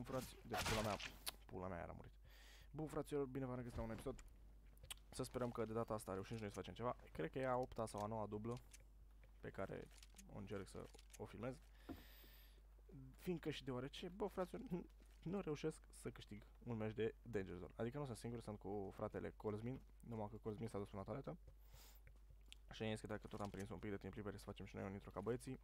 Bun, frați, de pula mea, pula mea era murit. Bun, fraților, bine v-am regăsit la un episod. Să sperăm că de data asta reușim și noi să facem ceva. Cred că e a 8 sau a 9 dublă pe care o încerc să o filmez. Fiindcă și deoarece, bă, fraților, nu reușesc să câștig un meci de Danger Zone. Adică nu sunt singur, sunt cu fratele Colzmin, numai că Colzmin s-a dus până la toaletă. Și am zis că dacă tot am prins un pic de timp liber să facem și noi un intro ca băieții.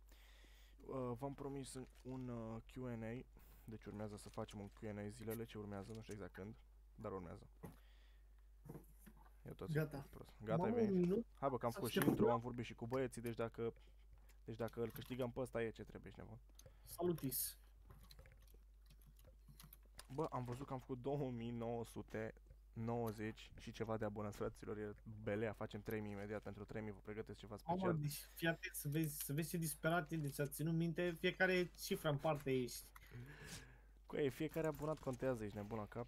Uh, V-am promis un uh, Q&A, deci urmează să facem un Q&A zilele ce urmează, nu știu exact când, dar urmează. Eu tot Gata. prost. Gata, ai Mamă, un venit? minut? Hai bă, că am Să făcut și aștept. intro, am vorbit și cu băieții, deci dacă, deci dacă îl câștigăm pe ăsta e ce trebuie, ești nebun. Salutis. Bă, am văzut că am făcut 2990 și ceva de abonați, fraților, e belea, facem 3000 imediat, pentru 3000 vă pregătesc ceva Mamă, special. deci fii atent să vezi, să vezi ce disperat e, deci a ținut minte fiecare cifră în parte ești. Cu ei, fiecare abonat contează, ești nebun la cap.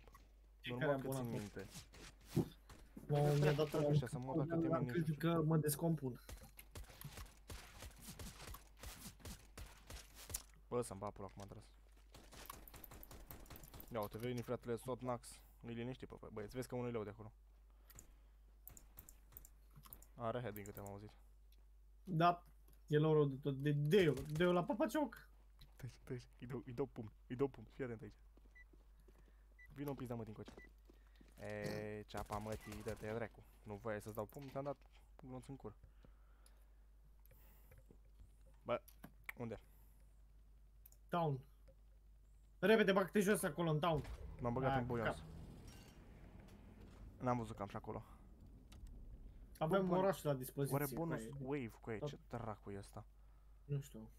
Fiecare Normal că țin abonat. minte. Mamă, mi-a dat Fac ăștia să mă dacă te am mini. crezut că mă descompun. Bă, să-mi bat pula acum adres. Ia uite, veni fratele Sotnax. Nu-i liniști pe băieți, vezi că unul e leu de acolo. Are head din câte am auzit. Da, e lor de tot, de Deo, Deo la papacioc. Tăi, tăi, îi dau, îi dau pumn, îi dau pumn, fii atent aici. Vino un pizda mă din coace. E, ceapa mătii, dă-te dracu. Nu voie să-ți dau pumn, ți-am dat glonț în cur. Bă, unde? Town. Repede, bag-te jos acolo în town. M-am băgat Aia, în buions. cap. N-am văzut că am și acolo. Avem Bun, orașul la dispoziție. Oare bonus băi. wave cu ei? Top. Ce dracu e ăsta? Nu știu.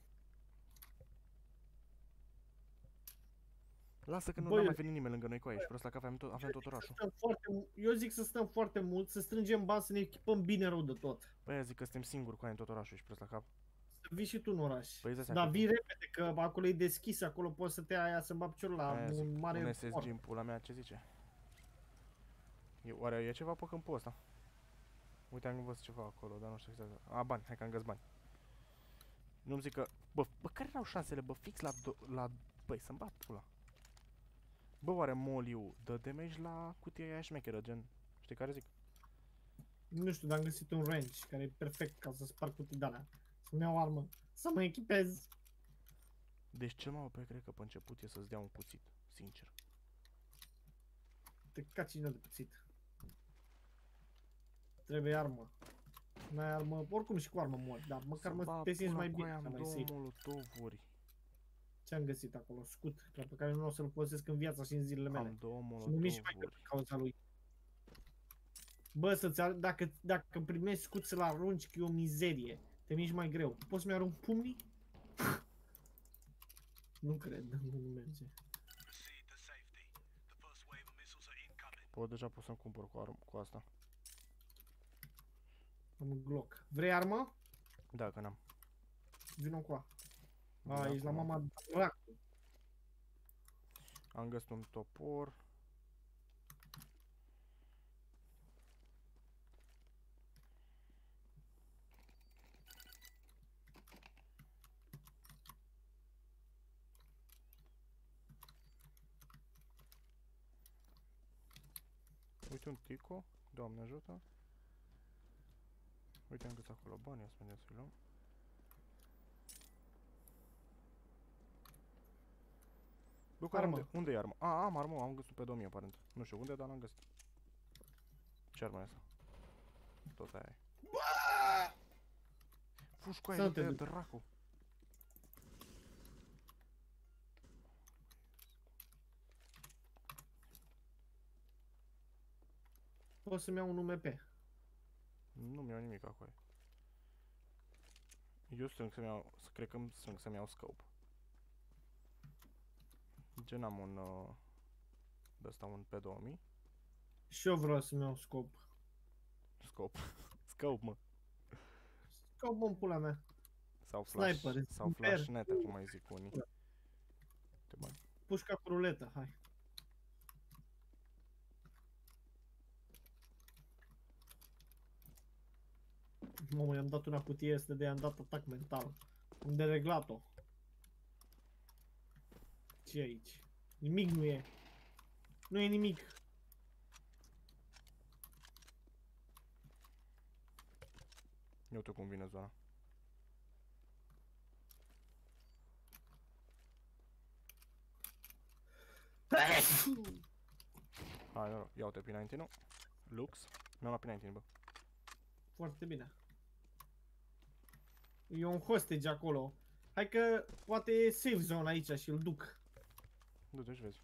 Lasă că nu Băi, n-a eu- mai venit nimeni lângă noi cu aici, prost că avem tot, avem tot orașul. Stăm foarte, mu- eu zic să stăm foarte mult, să strângem bani, să ne echipăm bine rău de tot. Băi, aia zic că suntem singuri cu aia în tot orașul și prost la cap. Să vii și tu în oraș. Păi, îți dai Dar seama vii repede, că acolo e deschis, acolo poți să te ai aia să-mi bag piciorul la Aia zic, un mare un sport. SSG în pula mea, ce zice? E, oare e ceva pe câmpul ăsta? Uite, am văzut ceva acolo, dar nu știu exact. A, bani, hai că am găsit bani. Nu-mi zic că... Bă, bă, care erau șansele, bă, fix la... Do- la băi, să-mi bat pula. Bă, oare Moliu dă damage la cutia aia șmecheră, gen... Știi care zic? Nu știu, dar am găsit un range care e perfect ca să sparg cutii de alea. Să-mi iau armă, să mă echipez. Deci cel mai OP cred că pe început e să-ți dea un cuțit, sincer. Te ca cine de puțit. Trebuie armă. N-ai armă, oricum și cu armă mor, dar măcar Să-mi mă, bat te simți pula mai cu bine. aia, ca Am mai două safe. molotovuri. Ce am găsit acolo? Scut, pe care nu o să-l folosesc în viața și în zilele mele. Am două Și nu mi și mai molotovuri. din cauza lui. Bă, să-ți ar- dacă, dacă primești scut să-l arunci, că e o mizerie. Te miști mai greu. Poți să-mi arunc pumnii? nu cred, nu merge. Proceed to safety. The first wave of missiles are incoming. Pot deja pot să-mi cumpăr cu, arm- cu asta. Am un Glock. Vrei armă? Da, că n-am. Vino cu a. Da, A, ești la acum. mama dracu. Am găsit un topor. Uite un tico, doamne ajută. Uite am găsit acolo bani, ia să mergem să-i luăm. Bă, care Armă. unde, unde e arma? A, am armă, am găsit pe 2000 aparent. Nu știu unde, dar l-am găsit. Ce armă e asta? Tot aia e. Fugi cu aia, Să te de duci. dracu. Poți să-mi iau un UMP. Nu mi-au nimic acolo. Eu strâng să-mi iau, să cred că îmi strâng să-mi iau scope. Gen am un, uh, de ăsta un P2000. Și eu vreau să-mi iau scop. Scope. scope, mă. Scop în pula mea. Sau flash, Sniper, sau sniper. flashnet, cum mai zic unii. Te bani. Pușca cu ruletă, hai. Mamă, i-am dat una cutie asta de i-am dat atac mental. Am dereglat-o. Ce e aici? Nimic nu e. Nu e nimic. Eu uite cum vine zona. Hai, noroc. Ia uite P19-ul. Lux. Mi-am luat P19, bă. Foarte bine. E un hostage acolo. Hai că poate e safe zone aici și îl duc. Du-te și vezi.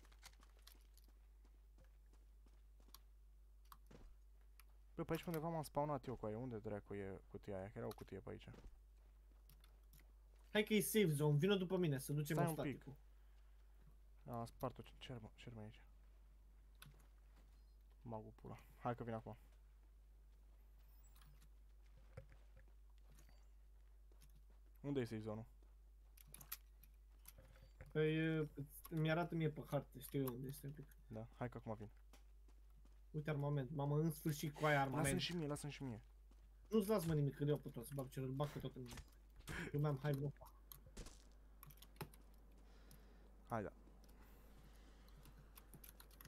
Bă, pe aici undeva m-am spawnat eu cu aia. Unde dracu e cutia aia? Că era o cutie pe aici. Hai că e safe zone, vină după mine să ducem Stai în un pic. staticul. A, am spart-o. Ce- Ce mă? Ce mai aici? Magul pula. Hai că vin acum. Unde e safe zone-ul? Păi, e, mi arată mie pe hartă, știu eu unde este un pic. Da, hai că acum vin. Uite armament, mamă, în sfârșit cu aia Lasă-mi armament. și mie, lasă-mi și mie. Nu-ți las mă nimic, că eu pot să bag ce îl bag pe tot în mine. Eu mi-am hai bro. Hai da.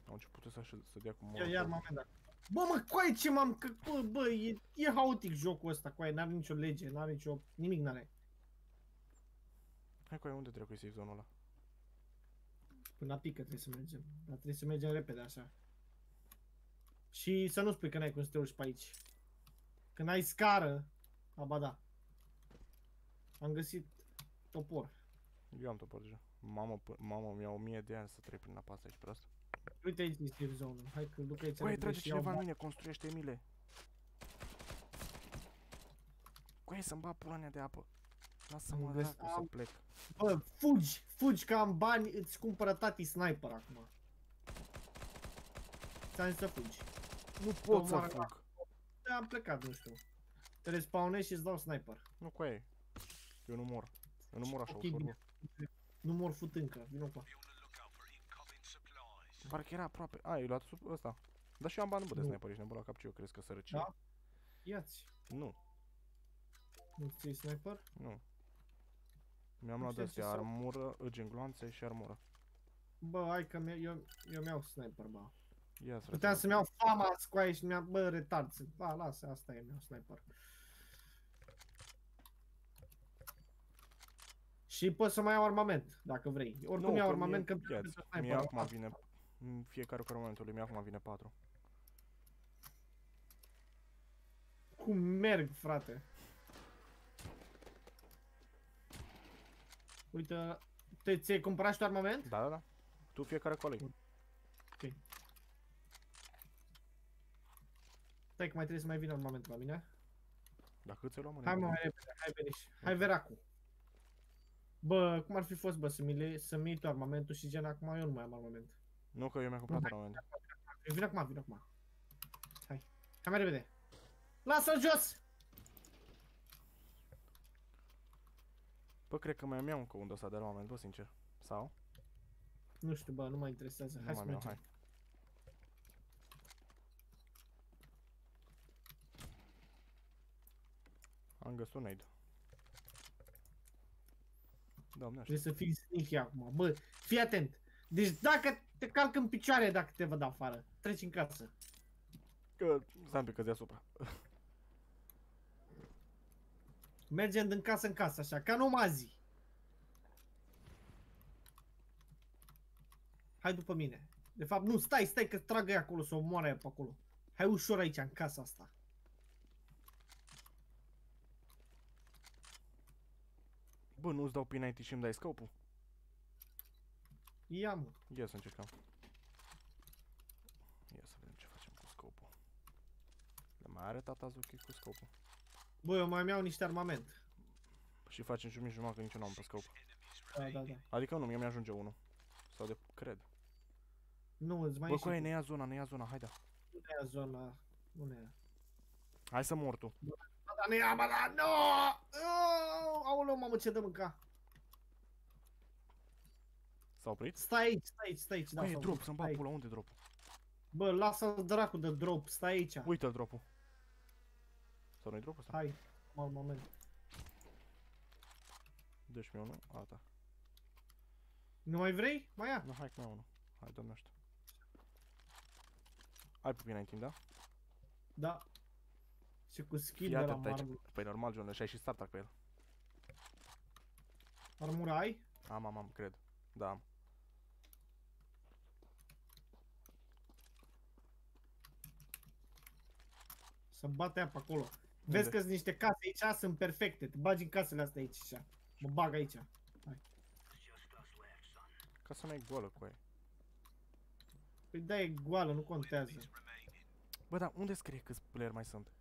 Au început să, să dea cu Ia, molotov. ia armament dacă. Bă, mă, coaie ce m-am, că, bă, bă, e, e haotic jocul ăsta, coaie, n-are nicio lege, n-are nicio, nimic n-are. Hai cu aia, unde dracu e safe zone-ul ăla? Până la pică trebuie să mergem, dar trebuie să mergem repede așa. Și să nu spui că n-ai cum să te urci pe aici. Când ai scară, aba da. Am găsit topor. Eu am topor deja. Mamă, p- mamă, mi-a o mie de ani să trec prin apa asta aici prost. Uite aici e safe zone hai că duc aici. Băi, repede trage și iau cineva în bani. mine, construiește mile. Coaie să-mi bag pula mea de apă. Lasă-mă Am găs- dracu să am- plec. Bă, fugi, fugi că am bani, îți cumpără tati sniper acum. Ți-am zis să fugi. Nu pot să omoară fug. Da, am plecat, nu știu. Te respawnezi și îți dau sniper. Nu, coaie. Eu nu mor. Eu nu mor așa Ok, ușor, bine. bă. Nu mor fut încă, vină cu Be on the lookout for incoming supplies. Parcă era aproape. A, ai luat sub ăsta. Dar și eu am bani bă de Nu. sniper, ești nebun la cap ce eu crezi că sărăcie. Da? Ia-ți. Nu, Nu ți sniper? nu. Mi-am Nu luat știu de ce astea, să- armură, gengloanțe și armură. Bă, hai că mi eu, eu mi-au sniper, bă. Ia să Puteam să-mi iau fama scoaie și mi-am, bă, retard. să- Ba, lasă, asta e, mi-au sniper. Și poți să mai iau armament, dacă vrei. Oricum iau armament, că Ia, pentru mie sniper. acum vine, în fiecare cu armamentul lui, mie acum vine 4. Cum merg, frate? Uite, te, ți-ai cumpărat și tu armament? Da, da, da. Tu fiecare cu alei. Stai că mai trebuie să mai vină armamentul la mine. Dar cât ți-ai luat, mă? Hai mă, nebun? mai repede, hai veniș. Hai veracu. Bă, cum ar fi fost, bă, să-mi le- să-mi iei tu armamentul și gen acum eu nu mai am armament. Nu, că eu mi-am cumpărat armament. Vine acum, vine acum. Hai, hai mai repede. Lasă-l jos! Bă, cred că mai am eu încă un ăsta de armament, bă, sincer. Sau? Nu știu, bă, nu mă interesează. Nu Hai mai să am eu, mergem. hai. Am găsit un aid. Doamne, așa. Trebuie să fii sneaky acum. Bă, fii atent. Deci dacă te calc în picioare dacă te văd afară, treci în casă. Că, stai un pic, că deasupra. Mergem din casă în casă, așa, ca nomazi. Hai după mine. De fapt, nu, stai, stai că tragă ea acolo, să o moară aia pe acolo. Hai ușor aici, în casa asta. Bă, nu-ți dau P90 și îmi dai scopul? Ia, mă. Ia să încercăm. Ia să vedem ce facem cu scopul. Le mai are tata Zuki cu scopul. Bă, eu mai iau niște armament. Și facem și jumătate că nici eu nu am pe scop. Da, da, da. Adică nu, mie mi-ajunge unul. Sau de, cred. Nu, îți mai Bă, ieși cu aia tu. ne ia zona, ne ia zona, haide. Nu ne ia zona. Nu ne ia. Hai să mor tu. Ba da, ne ia, ba da, no! Oh, aoleu, mamă, ce dă mânca. S-a oprit? Stai aici, stai aici, stai aici. Da, Bă, e s-a drop, oprit. să-mi bag Stai. pula, unde e drop Bă, lasă-l dracu de drop, stai aici. Uite-l dropul. Sau nu-i dropul ăsta? Hai, mal moment. Deci mi-au unul, a, da. Nu mai vrei? Mai ia. Nu, hai că mi-au unul. Hai, doamne ăștia. Ai pe bine în timp, da? Da. Și cu skin Fii de la atent aici. Marvel. Păi normal, John, și ai și startat pe el. Armura ai? Am, am, am, cred. Da, am. Să bate apa acolo. Vezi Unde? că sunt niște case aici, sunt perfecte. Te bagi în casele astea aici așa. Mă bag aici. Ca să nu e goală cu aia. Păi da, e goală, nu contează. Bă, dar unde scrie câți player mai sunt?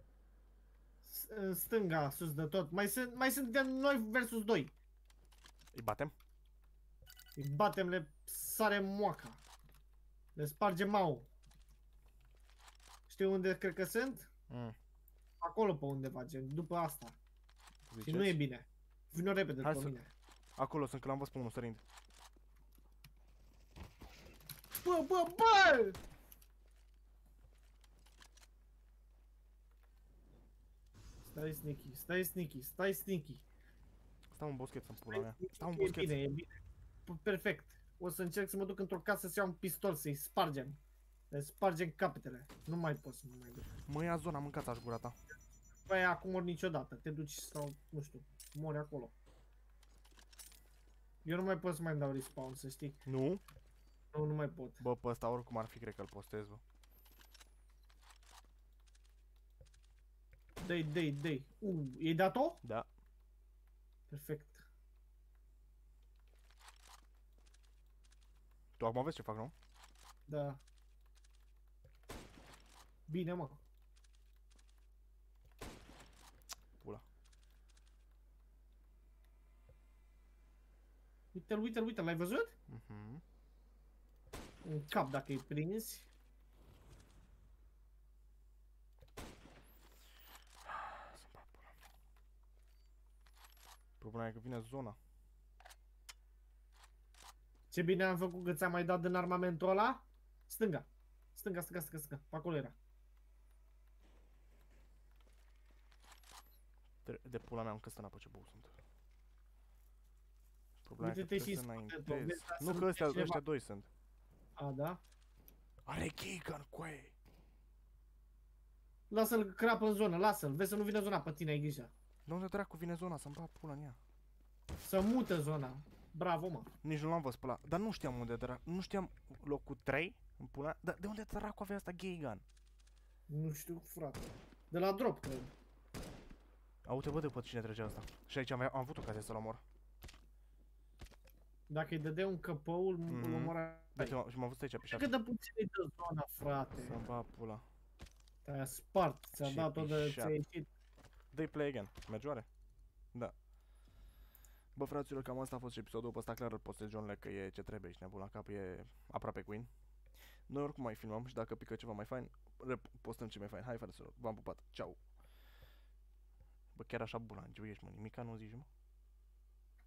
S- În stânga, sus de tot. Mai sunt, mai sunt de noi versus 2. Îi batem? Îi batem, le sare moaca. Le spargem mau. Știi unde cred că sunt? Mm. Acolo pe undeva, gen, după asta. Și Ziceți? nu e bine. Vino repede Hai după să- mine. Acolo sunt, că l-am văzut pe unul sărind. Bă, bă, bă! Stai sneaky, stai sneaky, stai sneaky. Stau un boschet în pula Stai mea. sneaky, Stau un e boschet. bine, e bine. P- Perfect. O să încerc să mă duc într-o casă să iau un pistol să-i spargem. Le spargem capetele. Nu mai pot să mă mai duc. Mă ia zona, mâncați aș gura ta. Păi acum ori niciodată. Te duci sau, nu știu, mori acolo. Eu nu mai pot să mai îmi dau respawn, să știi. Nu? Nu, nu mai pot. Bă, pe ăsta oricum ar fi, cred că îl postez, bă. Dai, dai, dai. Uh, e dat-o? Da. Perfect. Tu acum vezi ce fac, nu? Da. Bine, mă. Pula. Uite-l, uite-l, uite-l, l-ai văzut? Mhm. În cap dacă îi prinzi. Să-mi bag pula. Problema e că vine zona. Ce bine am făcut că ți-am mai dat din armamentul ăla? Stânga. Stânga, stânga, stânga, stânga. Pe acolo era. De, de pula mea încă stăna pe ce bou sunt. Problema e că Uite-te trebuie și să spune, înaintez. vezi, ca să Nu nu că ăstea, fie cineva. ăștia doi sunt. A, da? Are Gigan cu ei. Lasă-l crapă în zonă, lasă-l. Vezi să nu vină zona pe tine, ai grijă. De unde dracu vine zona să-mi bag pula în ea? Să mută zona. Bravo, mă. Nici nu l-am văzut pe ăla. Dar nu știam unde dracu. Nu știam locul 3 în pula mea. Dar de unde dracu avea asta Gigan? Nu știu, frate. De la drop, cred. Aute, bă, după cine trece asta. Și aici am, am avut ocazia să-l omor. Dacă îi dădea un căpăul, Mhm. mm-hmm. îl omora. Deci m- și m-am văzut aici pe Cât șapte. de puțin îi dă zona, frate. Să-mi bag pula. Te-a spart, ți-a Ce dat-o de... pișat. ți-a ieșit. Dă-i play again. Merge oare? Da. Bă, fraților, cam asta a fost și episodul ăsta. Clar îl postez, Johnle, că e ce trebuie, ești nebun la cap, e aproape Queen. Noi oricum mai filmăm și dacă pică ceva mai fain, rep- postăm ce mai fain. Hai, fraților, v-am pupat. Ciao. Bă, chiar așa bulangiu ești, mă, nimica nu zici, mă?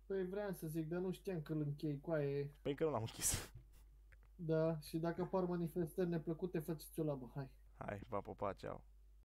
Păi vreau să zic, dar nu știam că îl închei cu aia. Păi încă nu l-am închis. Da, și dacă apar manifestări neplăcute, faceți-o la bă, hai. Hai, v-am pupat, ceau.